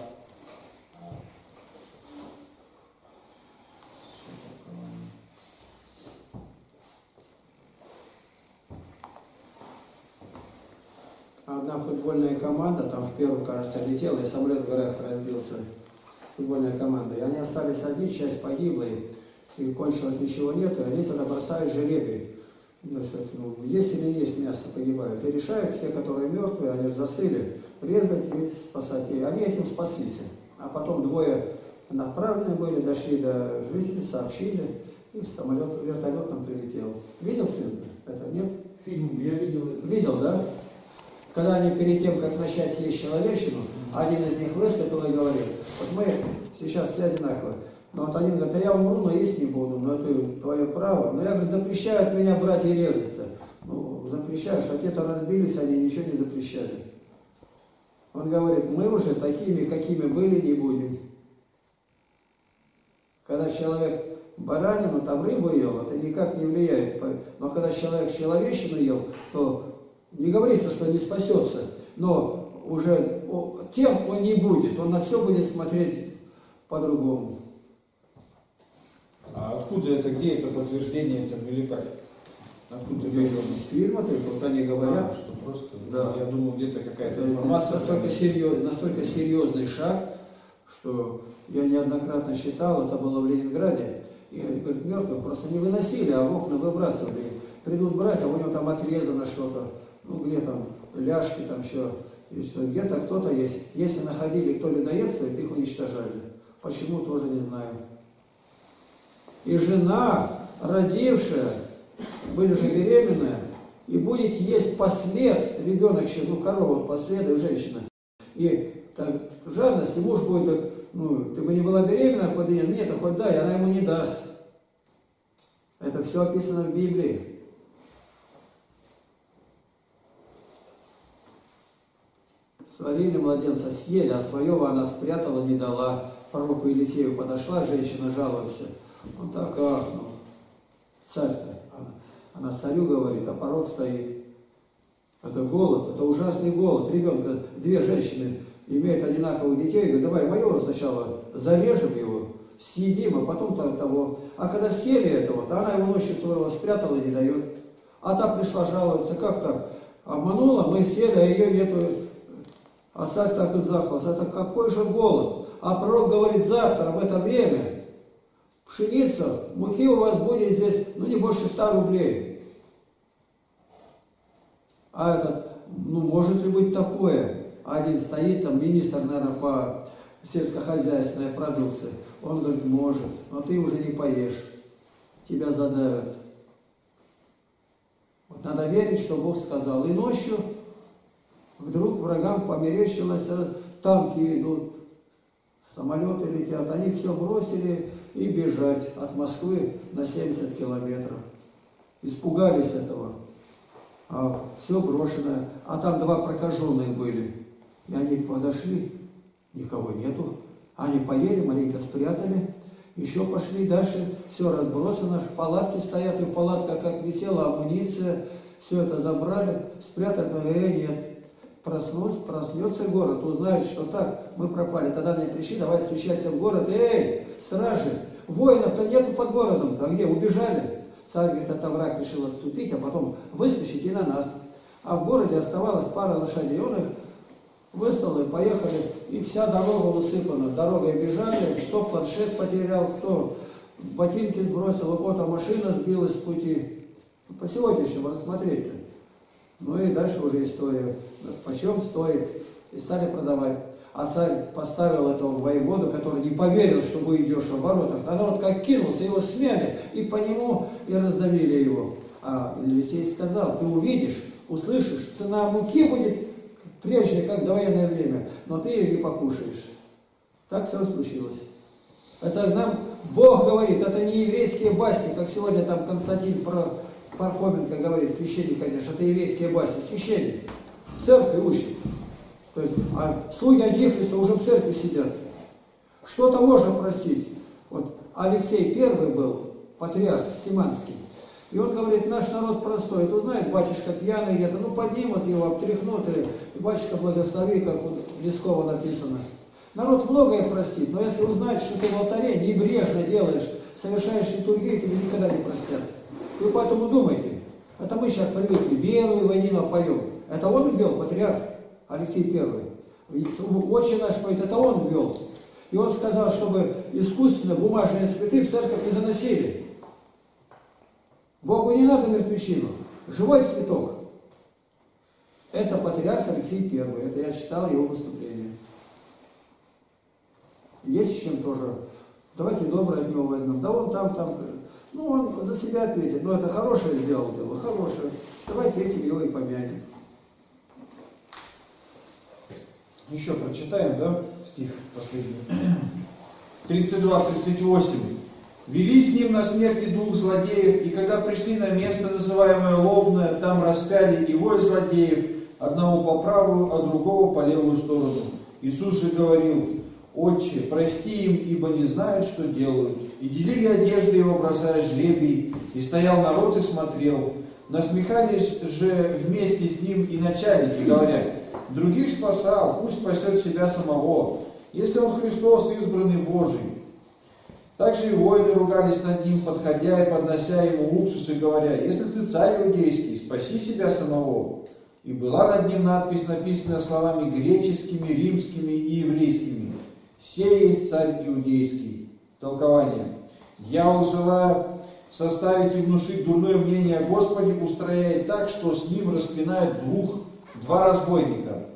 Одна футбольная команда, там в первом, кажется, летела, и самолет в горах разбился. Футбольная команда. И они остались одни, часть погибла, и кончилось ничего нет, и они тогда бросают жеребий. Ну, ну, есть или не есть мясо, погибают. И решают все, которые мертвые, они же застыли, резать и спасать. И они этим спаслись. А потом двое направленные были, дошли до жителей, сообщили, и самолет, вертолет там прилетел. Видел сын? Это нет? Фильм я видел. Видел, да? Когда они перед тем, как начать есть человечину, один из них выступил и говорил, вот мы сейчас все одинаковые. Но вот один говорит, а я умру, но есть не буду, но это твое право. Но я, говорю, запрещают меня брать и резать-то. Ну, запрещаешь, а те-то разбились, они ничего не запрещали. Он говорит, мы уже такими, какими были, не будем. Когда человек баранину, там рыбу ел, это никак не влияет. Но когда человек человечину ел, то не говорится, что не спасется, но уже тем он не будет, он на все будет смотреть по-другому. А откуда это, где это подтверждение это или как? Откуда Я из фильма, то есть вот они говорят, а, что просто, да. я думал, где-то какая-то это информация. Настолько, серьез, настолько серьезный шаг, что я неоднократно считал, это было в Ленинграде, и говорит, мертвых просто не выносили, а в окна выбрасывали. Придут брать, а у него там отрезано что-то, ну где там ляжки, там еще, где-то кто-то есть. Если находили, кто людоедствует, их уничтожали. Почему, тоже не знаю. И жена, родившая, были же беременная, и будет есть послед, ребенок ну корова, послед и женщина. И так, жадность, и муж будет, так, ну, ты бы не была беременна, а подъедет, нет, так хоть дай, она ему не даст. Это все описано в Библии. Сварили младенца, съели, а своего она спрятала, не дала. Пророку Елисею подошла женщина, жалуется. Он так ахнул. Царь-то. Она, она царю говорит, а порог стоит. Это голод, это ужасный голод. Ребенка, две женщины имеют одинаковых детей, говорят, давай моего сначала зарежем его, съедим, а потом того. А когда съели этого, то она его ночью своего спрятала и не дает. А та пришла жаловаться, как так? Обманула, мы съели, а ее нету. А царь так и захвался. Это какой же голод? А пророк говорит, завтра в это время пшеница, муки у вас будет здесь, ну не больше ста рублей. А этот, ну может ли быть такое? Один стоит там, министр, наверное, по сельскохозяйственной продукции. Он говорит, может, но ты уже не поешь, тебя задавят. Вот надо верить, что Бог сказал. И ночью вдруг врагам померещилось, танки идут, самолеты летят, они все бросили и бежать от Москвы на 70 километров. Испугались этого. А все брошено. А там два прокаженных были. И они подошли, никого нету. Они поели, маленько спрятали. Еще пошли дальше, все разбросано, палатки стоят, и палатка как висела, амуниция, все это забрали, спрятали, э, нет, проснусь, проснется город, узнает, что так, мы пропали. Тогда они пришли, давай стучаться в город. Эй, стражи, воинов-то нету под городом-то, а где, убежали? Царь говорит, это враг решил отступить, а потом выскочить и на нас. А в городе оставалась пара лошадей, он их выслал и поехали и вся дорога усыпана. Дорогой бежали, кто планшет потерял, кто ботинки сбросил, у кого-то машина сбилась с пути. По сегодняшнему рассмотреть-то. Ну и дальше уже история. Почем стоит? И стали продавать. А царь поставил этого воеводу, который не поверил, что дешево в воротах. А народ как кинулся, его смяли, и по нему и раздавили его. А Елисей сказал, ты увидишь, услышишь, цена муки будет прежняя, как до военное время, но ты ее не покушаешь. Так все случилось. Это нам Бог говорит, это не еврейские басни, как сегодня там Константин про Пархоменко говорит, священник, конечно, это еврейские басни, священник, в церкви учит. То есть, а слуги Антихриста уже в церкви сидят. Что-то можно простить. Вот Алексей Первый был, патриарх Симанский. И он говорит, наш народ простой, ты знаешь, батюшка пьяный где-то, ну поднимут его, обтряхнут, и, и батюшка благослови, как вот Лескова написано. Народ многое простит, но если узнать, что ты в алтаре небрежно делаешь, совершаешь литургию, тебе никогда не простят. Вы поэтому думайте, это мы сейчас привыкли, белую войну поем. Это он ввел, патриарх Алексей Первый. Отче наш поет, это он ввел. И он сказал, чтобы искусственно бумажные цветы в церковь не заносили. Богу не надо мертвечину. Живой цветок. Это патриарх Алексей Первый. Это я читал его выступление. Есть с чем тоже. Давайте доброе от него возьмем. Да он там, там. Ну, он за себя ответит. Но это хорошее сделал дело, хорошее. Давайте этим его и помянем. Еще прочитаем, да, стих последний. 32-38. Вели с ним на смерти двух злодеев, и когда пришли на место, называемое Лобное, там распяли и вой злодеев, одного по правую, а другого по левую сторону. Иисус же говорил, «Отче, прости им, ибо не знают, что делают». И делили одежды его, бросая жребий, и стоял народ и смотрел. Насмехались же вместе с ним и начальники, говоря, «Других спасал, пусть спасет себя самого, если он Христос, избранный Божий». Также и воины ругались над ним, подходя и поднося ему уксус и говоря, «Если ты царь иудейский, спаси себя самого». И была над ним надпись, написанная словами греческими, римскими и еврейскими. «Сей есть царь иудейский». Толкование. Дьявол, желая составить и внушить дурное мнение о Господе, устрояет так, что с ним распинают двух, два разбойника.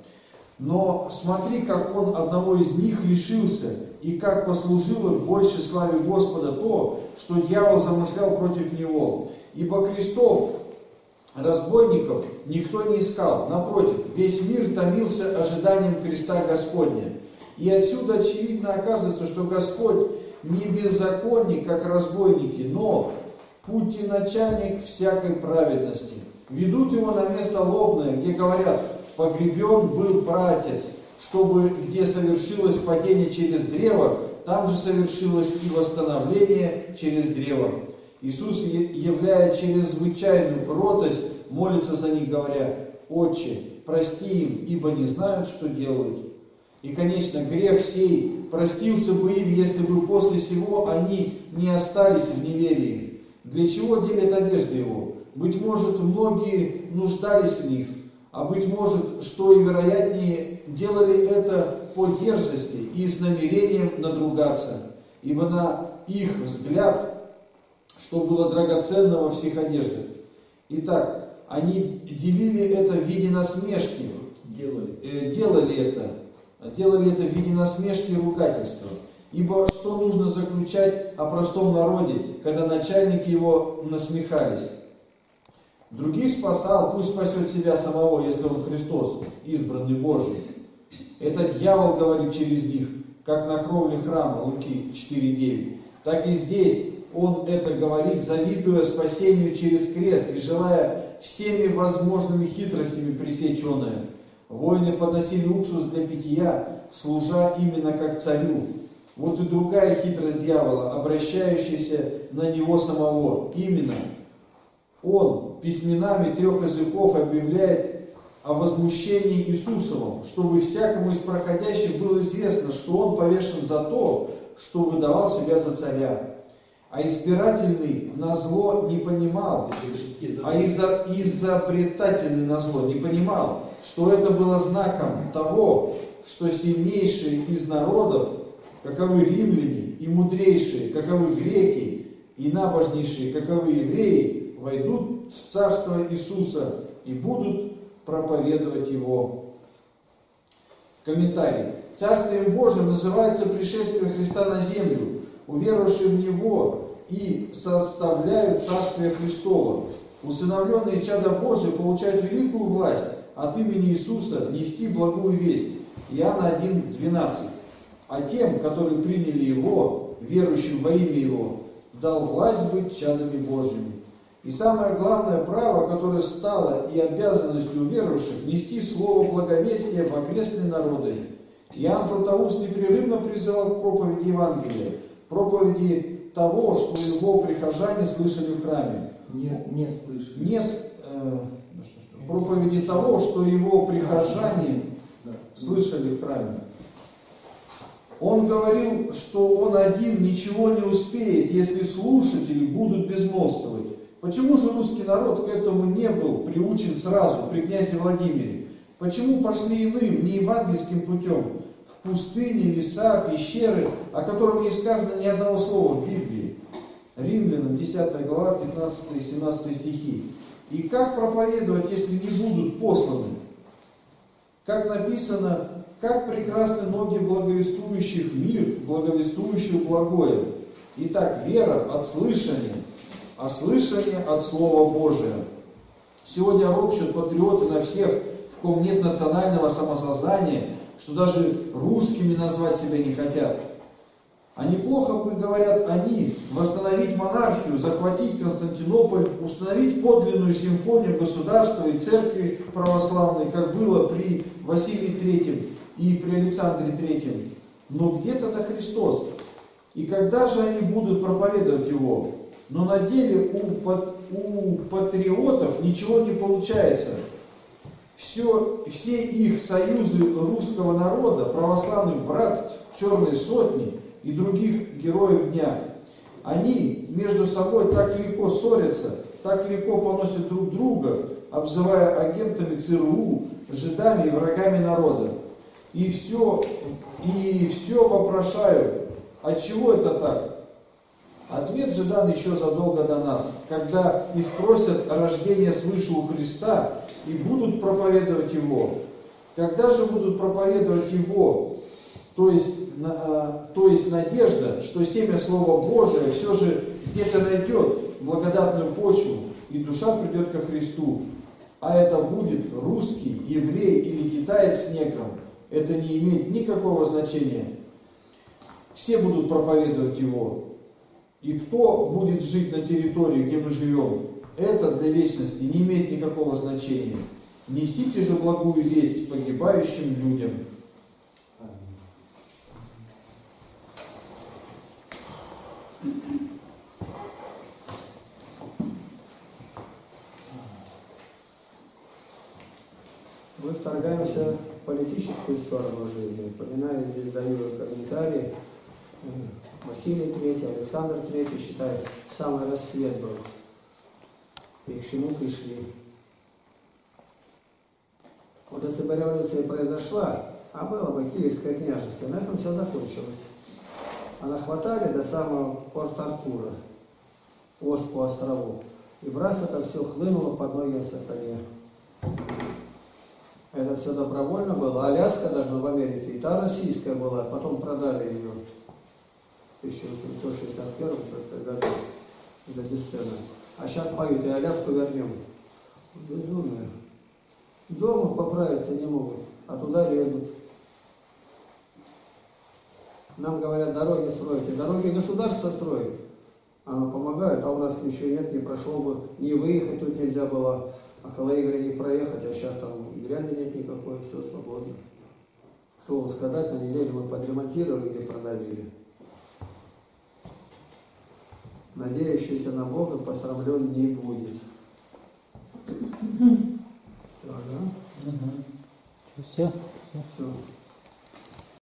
Но смотри, как он одного из них лишился, и как послужило в большей славе Господа то, что дьявол замышлял против него. Ибо крестов разбойников никто не искал. Напротив, весь мир томился ожиданием креста Господня. И отсюда очевидно оказывается, что Господь не беззаконник, как разбойники, но пути начальник всякой праведности. Ведут его на место лобное, где говорят, погребен был пратец, чтобы где совершилось падение через древо, там же совершилось и восстановление через древо. Иисус, являя чрезвычайную кротость, молится за них, говоря, «Отче, прости им, ибо не знают, что делают». И, конечно, грех сей простился бы им, если бы после всего они не остались в неверии. Для чего делят одежды его? Быть может, многие нуждались в них, а быть может, что и вероятнее, делали это по дерзости и с намерением надругаться, ибо на их взгляд, что было драгоценно во всех одеждах. Итак, они делили это в виде насмешки, Делали. э, делали это, делали это в виде насмешки и ругательства. Ибо что нужно заключать о простом народе, когда начальники его насмехались? Других спасал, пусть спасет себя самого, если он Христос, избранный Божий. Это дьявол говорит через них, как на кровле храма, Луки 4.9. Так и здесь он это говорит, завидуя спасению через крест и желая всеми возможными хитростями пресечь оное. Воины подносили уксус для питья, служа именно как царю. Вот и другая хитрость дьявола, обращающаяся на него самого. Именно он письменами трех языков объявляет о возмущении Иисусовом, чтобы всякому из проходящих было известно, что он повешен за то, что выдавал себя за царя. А избирательный на зло не понимал, а изобретательный на зло не понимал, что это было знаком того, что сильнейшие из народов, каковы римляне, и мудрейшие, каковы греки, и набожнейшие, каковы евреи, войдут в Царство Иисуса и будут проповедовать Его. Комментарий. Царствием Божьим называется пришествие Христа на землю, уверовавшие в Него и составляют Царствие Христово. Усыновленные чада Божии получают великую власть от имени Иисуса нести благую весть. Иоанна 1,12. А тем, которые приняли Его, верующим во имя Его, дал власть быть чадами Божьими. И самое главное право, которое стало и обязанностью верующих, нести слово благовестия в окрестные народы. Иоанн Златоуст непрерывно призывал к проповеди Евангелия, проповеди того, что его прихожане слышали в храме. Не, не слышали. Не, э, проповеди того, что его прихожане слышали в храме. Он говорил, что он один ничего не успеет, если слушатели будут безмолвствовать. Почему же русский народ к этому не был приучен сразу при князе Владимире? Почему пошли иным, не евангельским путем, в пустыне, леса, пещеры, о котором не сказано ни одного слова в Библии? Римлянам 10 глава 15 и 17 стихи. И как проповедовать, если не будут посланы? Как написано, как прекрасны ноги благовествующих мир, благовествующих благое. Итак, вера от слышания, а слышание от Слова Божия. Сегодня ропщут патриоты на всех, в ком нет национального самосознания, что даже русскими назвать себя не хотят. А неплохо бы, говорят они, восстановить монархию, захватить Константинополь, установить подлинную симфонию государства и церкви православной, как было при Василии III и при Александре III. Но где тогда Христос? И когда же они будут проповедовать Его? Но на деле у, у патриотов ничего не получается. Все, все их союзы русского народа, православных братств, черной сотни и других героев дня, они между собой так легко ссорятся, так легко поносят друг друга, обзывая агентами ЦРУ, жидами и врагами народа. И все, и все вопрошаю, от чего это так? Ответ же дан еще задолго до нас, когда и спросят о рождении свыше у Христа и будут проповедовать Его. Когда же будут проповедовать Его, то есть, а, то есть надежда, что семя Слова Божия все же где-то найдет благодатную почву, и душа придет ко Христу. А это будет русский, еврей или китаец с негром. Это не имеет никакого значения. Все будут проповедовать Его. И кто будет жить на территории, где мы живем, это для вечности не имеет никакого значения. Несите же благую весть погибающим людям. Мы вторгаемся в политическую сторону жизни. Упоминаю здесь, даю комментарии. Василий III, Александр III считают, самый рассвет был. И к чему пришли. Вот если бы революция произошла, а было бы Киевское княжество, на этом все закончилось. А нахватали до самого Порт-Артура, пост по острову. И в раз это все хлынуло под ноги сатане. Это все добровольно было. Аляска даже в Америке, и та российская была, потом продали ее в 1861 кажется, году за бесценок. А сейчас поют, и Аляску вернем. Безумие. Дома поправиться не могут, а туда лезут. Нам говорят, дороги строите. Дороги государство строит. Оно помогает, а у нас ничего нет, не прошел бы. Не выехать тут нельзя было, а Калаигре не проехать, а сейчас там грязи нет никакой, все свободно. К слову сказать, на неделю мы подремонтировали, где продавили. Надеющийся на Бога посрамлен не будет. Все, да? Все? Все.